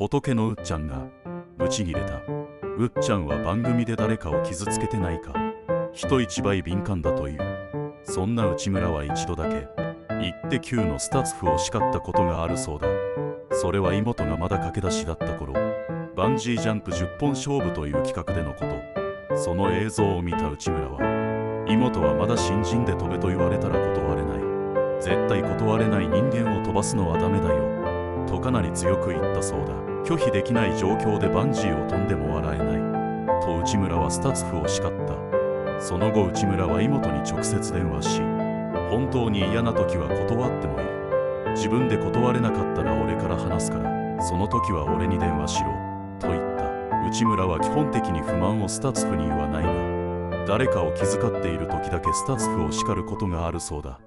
仏のうっちゃんがブチギレた。うっちゃんは番組で誰かを傷つけてないか人一倍敏感だという。そんな内村は一度だけ「イッテ Q!」のスタッフを叱ったことがあるそうだ。それは妹がまだ駆け出しだった頃バンジージャンプ10本勝負という企画でのこと。その映像を見た内村は妹はまだ新人で飛べと言われたら断れない。絶対断れない人間を飛ばすのはダメだよ。とかなり強く言ったそうだ。拒否できない状況でバンジーを飛んでも笑えない。と内村はスタッフを叱った。その後内村は妹に直接電話し本当に嫌な時は断ってもいい。自分で断れなかったら俺から話すからその時は俺に電話しろ。と言った。内村は基本的に不満をスタッフに言わないが誰かを気遣っている時だけスタッフを叱ることがあるそうだ。